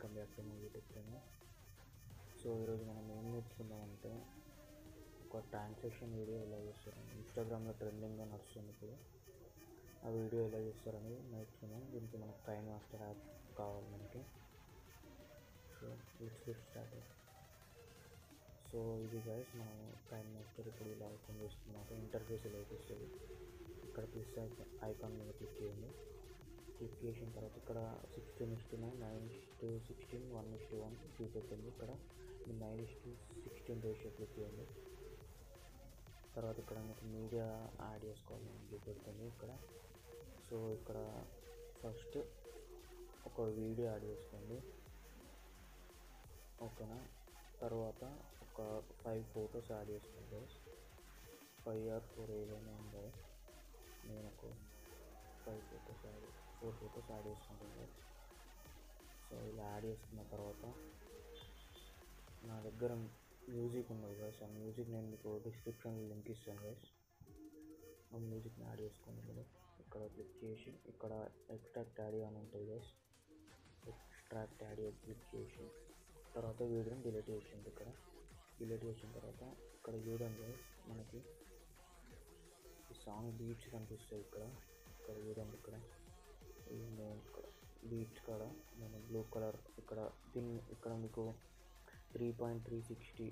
పెట్టించాను సో ఈరోజు మనం ఏం నేర్చుకుందామంటే ఒక ట్రాన్సాక్షన్ వీడియో ఎలా చేస్తారు ఇన్స్టాగ్రామ్లో ట్రెండింగ్గా నడుస్తుంది ఇప్పుడు. ఆ వీడియో ఎలా చేస్తారని నేర్చుకున్నాం దీనికి మనకు టైం మాస్టర్ యాప్ కావాలి మనకి. సో లెట్స్ స్టార్ట్ సో ఇది గైస్ మనం టైం మాస్టర్ ఇప్పుడు ఇలా ఓపెన్ చేస్తున్నాము ఇంటర్ఫేస్ ఇలా వస్తుంది ఇక్కడ ప్లస్ ఐకాన్ మీద క్లిక్ చేయండి. క్లిక్ చేసిన తర్వాత ఇక్కడ sixteen is to nine nine is to sixteen one is to one చూపెట్టింది ఇక్కడ nine is to sixteen ratio click చేయండి. తర్వాత ఇక్కడ మీకు మీడియా యాడ్ చేసుకోవాలని చూపెడుతుంది ఇక్కడ. సో ఇక్కడ ఫస్ట్ ఒక వీడియో యాడ్ చేసుకోండి ఓకేనా తర్వాత ఒక ఫైవ్ ఫొటోస్ యాడ్ చేసుకోండి ఫైవ్ ఆర్ ఫోర్ ఏదైనా ఉందో నేను ఒక five photos add four photos add చేసుకుంటుంది సో ఇలా యాడ్ చేసుకున్న తర్వాత నా దగ్గర మ్యూజిక్ ఉన్నది గైస్ ఆ మ్యూజిక్ నేను మీకు డిస్క్రిప్షన్లో లింక్ ఇస్తాను గైస్ ఆ మ్యూజిక్ని యాడ్ చేసుకోండి మీరు. ఇక్కడ క్లిక్ చేసి ఇక్కడ ఎక్స్ట్రాక్ట్ ఆడియో అని ఉంటుంది గైస్ ఎక్స్ట్రాక్ట్ ఆడియో క్లిక్ చేసి తర్వాత వీడియోని డిలీట్ చేసింది ఇక్కడ. డిలీట్ చేసిన తర్వాత ఇక్కడ చూడండి మనకి ఈ సాంగ్ బీట్స్ కనిపిస్తాయి ఇక్కడ. ఇక్కడ చూడండి ఇక్కడ. బీచ్ కాడ మన బ్లూ కలర్ ఇక్కడ పిన్ ఇక్కడ మీకు త్రీ పాయింట్ త్రీ సిక్స్టీ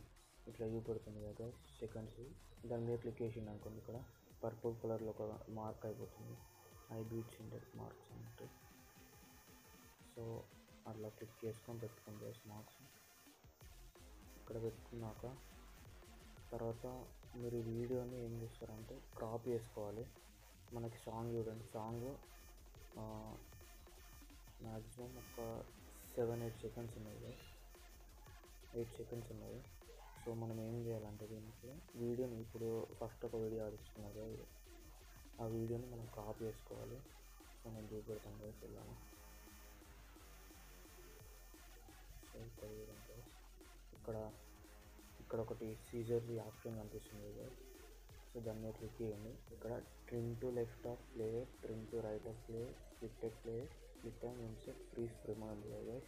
ఇట్లా చూపెడుతుంది కదా సెకండ్స్ దాని మీద క్లిక్ చేసింది అనుకోండి ఇక్కడ పర్పుల్ కలర్లో ఒక మార్క్ అయిపోతుంది. ఐ బీట్స్ ఇంటర్ మార్క్స్ అంటే సో అట్లా క్లిక్ చేసుకొని పెట్టుకుంటే మార్క్స్ ఇక్కడ పెట్టుకున్నాక తర్వాత మీరు ఈ వీడియోని ఏం చేస్తారంటే క్రాప్ చేసుకోవాలి. మనకి సాంగ్ చూడండి సాంగ్ మ్యాక్సిమం ఒక సెవెన్ ఎయిట్ సెకండ్స్ ఉన్నాయి ఎయిట్ సెకండ్స్ ఉన్నాయి. సో మనం ఏం చేయాలంటే దీనికి వీడియోని ఇప్పుడు ఫస్ట్ ఒక వీడియో ఆడిస్తున్నారు ఆ వీడియోని మనం కాపీ చేసుకోవాలి. సో నేను చూపెడతాను కదా వెళ్ళాను సో ఇక్కడ ఇక్కడ ఇక్కడ ఒకటి సీజర్ది ఆప్షన్ కనిపిస్తుంది కదా. సో దాన్ని మీద క్లిక్ చేయండి. ఇక్కడ trim to left of player trim to right of play split player split and inset freeze frame ఉంది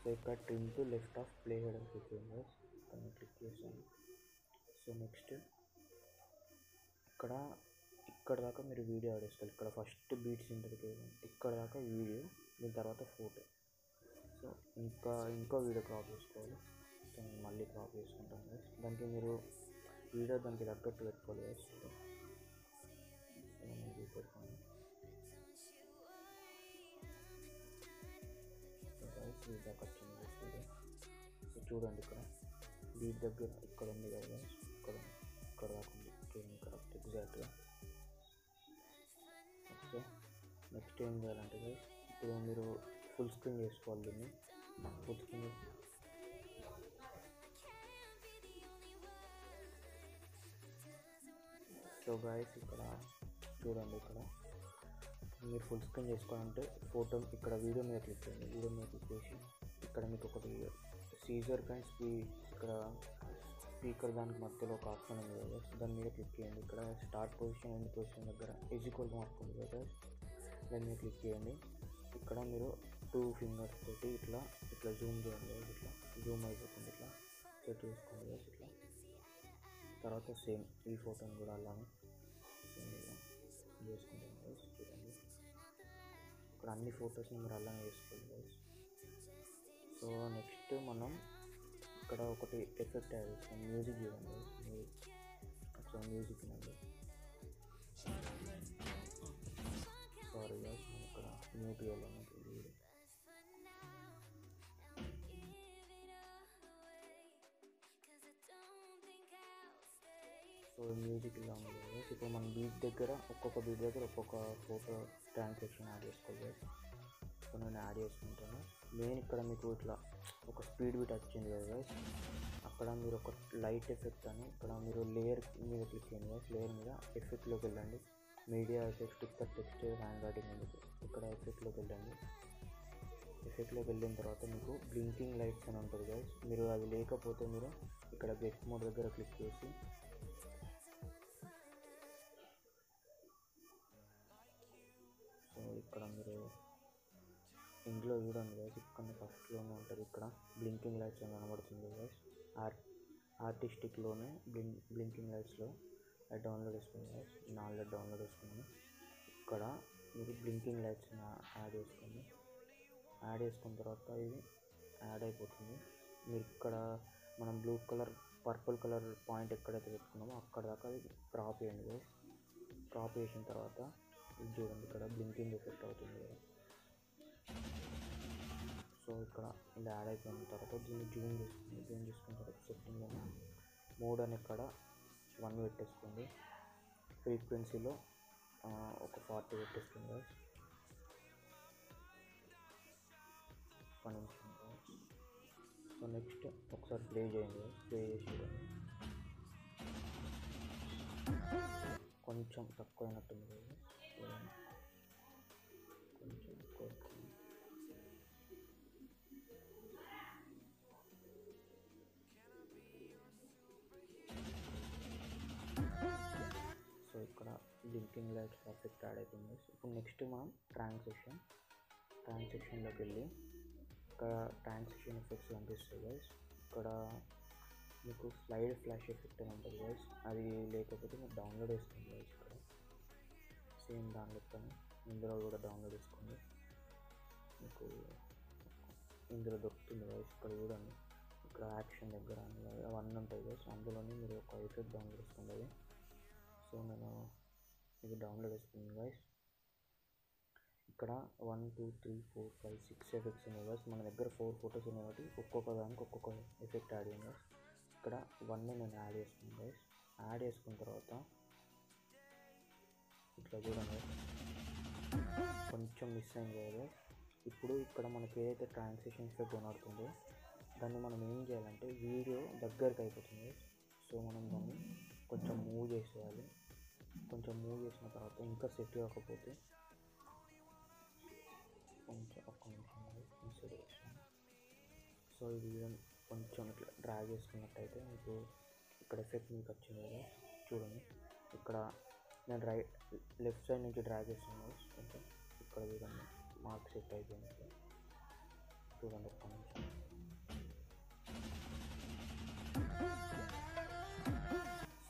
సో ఇక్కడ trim to left of player అని క్లిక్ చేయండి దాన్ని క్లిక్ చేసాను సో నెక్స్ట్ ఇక్కడ ఇక్కడ దాకా మీరు వీడియో ఆడేసుకోవాలి ఇక్కడ ఫస్ట్ బీట్స్ ఉంటుంది ఇక్కడ దాకా వీడియో దీని తర్వాత ఫోటో సో ఇంకా ఇంకో వీడియో క్రాప్ చేసుకోవాలి. సో మళ్ళీ క్రాప్ చేసుకుంటాను దానికి మీరు వీడియో దానికి తగ్గట్టు పెట్టుకోవాలి పెట్టుకోండి చూడండి ఇక్కడ. బీట్ దగ్గర ఇక్కడ ఉంది కదా ఇక్కడ ఇక్కడ దాకా చూడండి కరెక్ట్ ఎగ్జాక్ట్గా ఓకే నెక్స్ట్ ఏం చేయాలంటే ఇప్పుడు మీరు ఫుల్ స్క్రీన్ చేసుకోవాలి దీన్ని. ఫుల్ స్క్రీన్ సో గాయస్ ఇక్కడ చూడండి ఇక్కడ. మీరు ఫుల్ స్క్రీన్ చేసుకోవాలంటే ఫోటో ఇక్కడ వీడియో మీద క్లిక్ చేయండి. వీడియో మీద క్లిక్ చేసి ఇక్కడ మీకు ఒకటి సీజర్ కానీ స్పీ ఇక్కడ స్పీకర్ దానికి మధ్యలో ఒక ఆప్షన్ ఉంది కదా దాని మీద క్లిక్ చేయండి. ఇక్కడ స్టార్ట్ పొజిషన్ అండ్ పొజిషన్ దగ్గర ఎజుకోల్ మార్క్ ఉంది కదా దాని మీద క్లిక్ చేయండి. ఇక్కడ మీరు టూ ఫింగర్స్ తోటి ఇట్లా ఇట్లా జూమ్ చేయండి ఇట్లా జూమ్ అయిపోతుంది ఇట్లా. సెట్ చేసుకోండి ఇట్లా. తర్వాత సేమ్ ఈ ఫోటోని కూడా అలానే చేసుకుంటాను గైస్ చూడండి ఇక్కడ అన్ని ఫొటోస్ని మీరు అలానే చేసుకోవాలి గైస్ సో నెక్స్ట్ మనం ఇక్కడ ఒకటి ఎఫెక్ట్ యాడ్ చేస్తాం. మ్యూజిక్ చూడండి మ్యూజిక్ సో మ్యూజిక్ అండి సారీ గైస్ నేను ఇక్కడ మ్యూట్ చేయాలని. సో మ్యూజిక్ ఇలా ఉంది ఇప్పుడు మనం బీట్ దగ్గర ఒక్కొక్క బీట్ దగ్గర ఒక్కొక్క ఫోటో ట్రాన్సాక్షన్ యాడ్ చేసుకోవాలి. సో నేను యాడ్ చేసుకుంటాను. నేను ఇక్కడ మీకు ఇట్లా ఒక స్పీడ్ బీట్ వచ్చింది కదా అక్కడ మీరు ఒక లైట్ ఎఫెక్ట్ అని ఇక్కడ మీరు లేయర్ మీద క్లిక్ చేయండి guys. లేయర్ మీద ఎఫెక్ట్లోకి వెళ్ళండి. మీడియా ఎఫెక్ట్ ఇక్కడ టెక్స్ట్ హ్యాండ్ రైటింగ్ ఉంది. ఇక్కడ ఎఫెక్ట్లోకి వెళ్ళండి. ఎఫెక్ట్లోకి వెళ్ళిన తర్వాత మీకు బ్లింకింగ్ లైట్స్ అని ఉంటుంది గైస్ మీరు అది లేకపోతే మీరు ఇక్కడ గెట్ మోడ్ దగ్గర క్లిక్ చేసి ఇక్కడ మీరు ఇంట్లో చూడండి గైస్ ఇక్కడ ఫస్ట్లోనే ఉంటుంది ఇక్కడ. బ్లింకింగ్ లైట్స్ అని కనబడుతుంది గైస్ ఆర్ ఆర్టిస్టిక్లోనే బ్లింక్ బ్లింకింగ్ లైట్స్లో అది డౌన్లోడ్ చేసుకుని గైస్ నేను ఆల్రెడీ డౌన్లోడ్ చేసుకున్నాను ఇక్కడ మీరు బ్లింకింగ్ లైట్స్ యాడ్ చేసుకోండి యాడ్ చేసుకున్న తర్వాత ఇది యాడ్ అయిపోతుంది. మీరు ఇక్కడ మనం blue colour purple colour point ఎక్కడైతే పెట్టుకున్నామో అక్కడ దాకా అది క్రాప్ చేయండి గైస్ క్రాప్ చేసిన తర్వాత ఇది చూడండి ఇక్కడ బ్లింకింగ్ ఎఫెక్ట్ అవుతుంది. సో ఇక్కడ ఇలా యాడ్ అయిపోయిన తర్వాత దీన్ని జూమ్ చేసుకుంది. జూమ్ చేసుకున్న తర్వాత సెట్టింగ్ మోడ్ అని ఇక్కడ వన్ పెట్టేసుకోండి. ఫ్రీక్వెన్సీలో ఒక ఫార్టీ పెట్టేసుకోండి guys. సో నెక్స్ట్ ఒకసారి ప్లే చేయండి. ప్లే చేసి కొంచెం తక్కువ అయినట్టుంది కొంచెం సో ఇక్కడ బ్లింకింగ్ లైట్స్ పర్ఫెక్ట్ యాడ్ అయిపోయింది ఇప్పుడు నెక్స్ట్ మనం ట్రాన్సాక్షన్ ట్రాన్సాక్షన్లోకి వెళ్ళి ఇక్కడ ట్రాన్సాక్షన్ ఎఫెక్ట్స్ కనిపిస్తాయి గైస్ ఇక్కడ మీకు స్లైడ్ ఫ్లాష్ ఎఫెక్ట్ అని ఉంటుంది గైస్ అది లేకపోతే మీరు డౌన్లోడ్ వేస్తుంది గైస్ ఇక్కడ సేమ్ దాని ఇందులో కూడా డౌన్లోడ్ చేసుకోండి. మీకు ఇందులో దొరుకుతుంది గైస్ ఇక్కడ చూడండి. ఇక్కడ యాక్షన్ దగ్గర అవన్నీ ఉంటాయి గైస్ అందులోనే మీరు ఒక ఎఫెక్ట్ డౌన్లోడ్ చేసుకోండి సో నేను ఇది డౌన్లోడ్ చేసుకున్నాను గైస్ ఇక్కడ one two three four five six effects ఉన్నాయి గైస్ మన దగ్గర ఫోర్ ఫొటోస్ ఉన్నాయి కాబట్టి ఒక్కొక్క దానికి ఒక్కొక్క ఎఫెక్ట్ యాడ్ చేయండి గైస్ ఇక్కడ వన్ నేను యాడ్ చేసుకున్నాను గైస్ యాడ్ చేసుకున్న తర్వాత ఇట్లా చూడండి కొంచెం మిస్ అయింది కదా. ఇప్పుడు ఇక్కడ మనకి ఏదైతే ట్రాన్సాక్షన్ ఎఫెక్ట్ కనబడుతుందో దాన్ని మనం ఏం చేయాలంటే వీడియో దగ్గరికి అయిపోతుంది. సో మనం దాన్ని కొంచెం మూవ్ చేసేయాలి. కొంచెం మూవ్ చేసిన తర్వాత ఇంకా సెట్ కాకపోతే కొంచెం ఒక్క నిమిషం చేస్తాను. సో ఇది కొంచెం ఇట్లా డ్రా చేసుకున్నట్టయితే మీకు ఇక్కడ ఎఫెక్ట్ మీకు వచ్చింది కదా. చూడండి. ఇక్కడ నేను రైట్ లెఫ్ట్ సైడ్ నుంచి డ్రా చేస్తున్నాను. కొంచెం ఇక్కడ చూడండి మార్క్ సెట్ అయిపోయింది. చూడండి ఒక్క నిమిషం.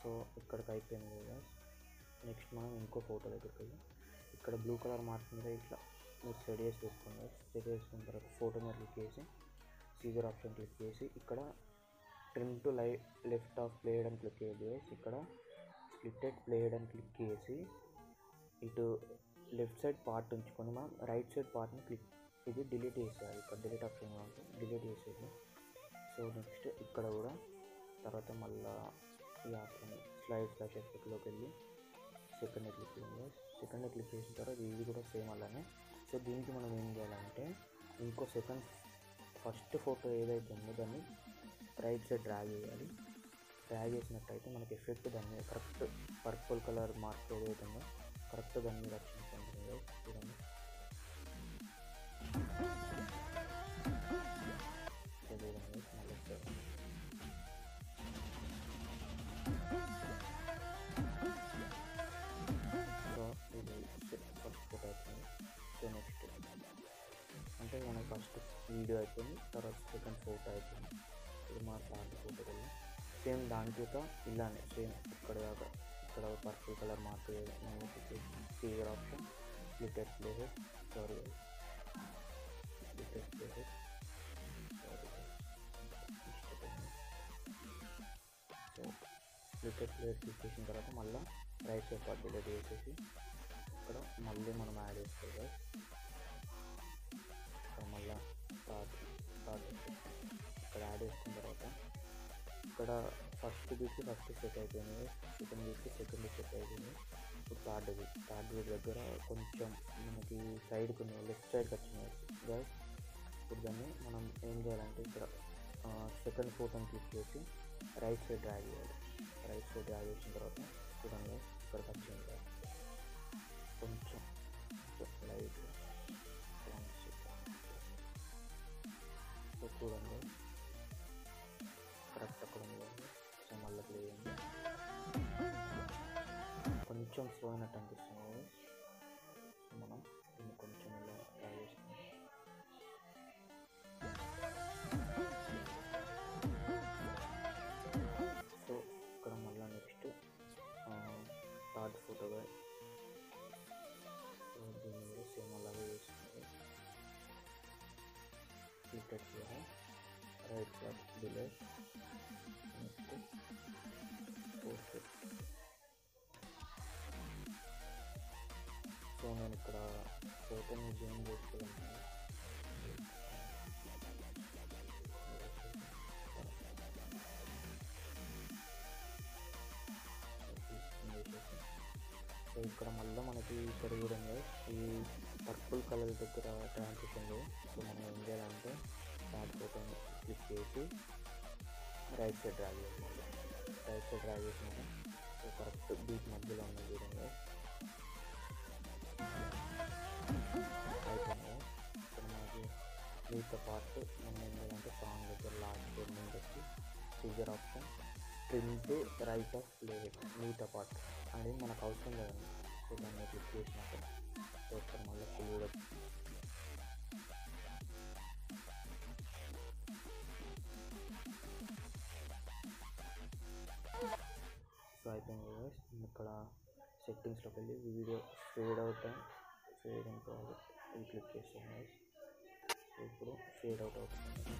సో ఇక్కడికి అయిపోయింది కదా. నెక్స్ట్ మనం ఇంకో ఫోటో దగ్గరికి వెళ్ళి ఇక్కడ బ్లూ కలర్ మార్క్ మీద ఇట్లా మీరు సెట్ చేసి పెట్టుకోండి. సెట్ చేసుకున్న తర్వాత ఫోటో మీద క్లిక్ చేసి సీజర్ ఆప్షన్ క్లిక్ చేసి ఇక్కడ ట్రిమ్ టు లై లెఫ్ట్ ఆఫ్ ప్లేడ్ అని క్లిక్ చేయాలి ఇక్కడ స్ప్లిటెడ్ బ్లేడ్ అని క్లిక్ చేసి ఇటు లెఫ్ట్ సైడ్ పార్ట్ ఉంచుకొని మనం రైట్ సైడ్ పార్ట్ని క్లిక్ ఇది డిలీట్ చేసేయాలి. ఇక్కడ డిలీట్ ఆప్షన్ కాబట్టి డిలీట్ చేసేది సో నెక్స్ట్ ఇక్కడ కూడా తర్వాత మళ్ళీ ఈ ఆప్షన్ స్లైడ్ ఫ్లాష్ ఎఫెక్ట్లోకి వెళ్ళి సెకండ్ క్లిక్ చేయండి. సెకండ్ క్లిక్ చేసిన తర్వాత ఇది కూడా సేమ్ అలానే. సో దీనికి మనం ఏం చేయాలంటే ఇంకో సెకండ్ ఫస్ట్ ఫోటో ఏదైతే ఉందో దాన్ని రైట్ సైడ్ డ్రాగ్ చేయాలి. డ్రాగ్ చేసినట్టయితే మనకి ఎఫెక్ట్ దాని మీద కరెక్ట్ పర్పుల్ కలర్ మార్క్ ఏదైతుందో కరెక్ట్ దాని మీద వచ్చినట్టు ఉంటుంది చూడండి సో ఇది ఫస్ట్ ఫోటో అయిపోయింది సో నెక్స్ట్ అంటే మన ఫస్ట్ వీడియో అయిపోయింది తర్వాత సెకండ్ ఫోటో అయిపోయింది. ఇది మా థర్డ్ ఫోటో వెళ్ళి సేమ్ దాంట్లో ఇలానే సేమ్ ఇక్కడ దాకా ఇక్కడ purple colour mark figure option lighted places sorry lighted places so lighted place click చేసిన తర్వాత మళ్ళీ రైట్ సైడ్ పార్ట్ డిలీట్ చేసేసి ఇక్కడ మళ్ళీ మనం యాడ్ చేసుకోవాలి మళ్ళీ స్టార్ట్ స్టార్ట్ ఇక్కడ యాడ్ చేసుకున్న తర్వాత ఇక్కడ ఫస్ట్ వీక్కి ఫస్ట్ సెట్ అయిపోయింది. సెకండ్ వీక్కి సెకండ్ సెట్ అయిపోయింది. ఇప్పుడు థర్డ్ వీక్ థర్డ్ వీక్ దగ్గర కొంచెం మనకి సైడ్ కొన్ని లెఫ్ట్ సైడ్కి వచ్చినాయి. గైస్ ఇప్పుడు దాన్ని మనం ఏం చేయాలంటే ఇక్కడ సెకండ్ ఫోటోని క్లిక్ చేసి రైట్ సైడ్ డ్రాగ్ చేయాలి. రైట్ సైడ్ డ్రాగ్ చేసిన తర్వాత చూడండి ఇక్కడికి వచ్చింది కదా కొంచెం లైట్ సో చూడండి. మళ్ళీ కొంచెం స్లో అయినట్టు అనిపిస్తుంది. మనం కొంచెం ట్రై చేస్తాం. సో ఇక్కడ మళ్ళీ నెక్స్ట్ థర్డ్ ఫోటోగా సో దీన్ని కూడా సేమ్ అలాగే చేస్తుంది. Right side delete next so నేను ఇక్కడ ఫోటోని జూమ్ చేసుకోగలను సో ఇక్కడ మళ్ళీ మనకి ఇక్కడ చూడండి ఈ పర్పుల్ కలర్ దగ్గర ట్రాన్సిషన్ సో మనం ఏం చేయాలంటే దాని ఫోటోని క్లిక్ చేసి రైట్ సైడ్ డ్రా చేయాలి రైట్ సైడ్ డ్రా చేసినాక సో కరెక్ట్ బీట్ మధ్యలో ఉన్నది చూడండి అయిపోయింది ఇక్కడ మనకి మిగతా పార్ట్ మనం ఏం చేయాలంటే సాంగ్ దగ్గర లాస్ట్ ఎండింగ్ వచ్చి figure option trim to right of plate మిగతా పార్ట్ అనేది మనకు అవసరం లేదండి సో దాన్ని క్లిక్ చేసినాక సో ఇక్కడ మళ్ళీ ఫుల్ అయిపోయింది కదా ఇక్కడ సెట్టింగ్స్లోకి వెళ్ళి video fade out and fade and project ఇది క్లిక్ చేస్తాను సో ఇప్పుడు ఫేడ్ అవుట్ అవుతుంది.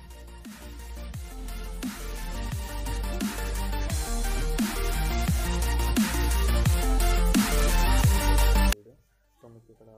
సో మీకు ఇక్కడ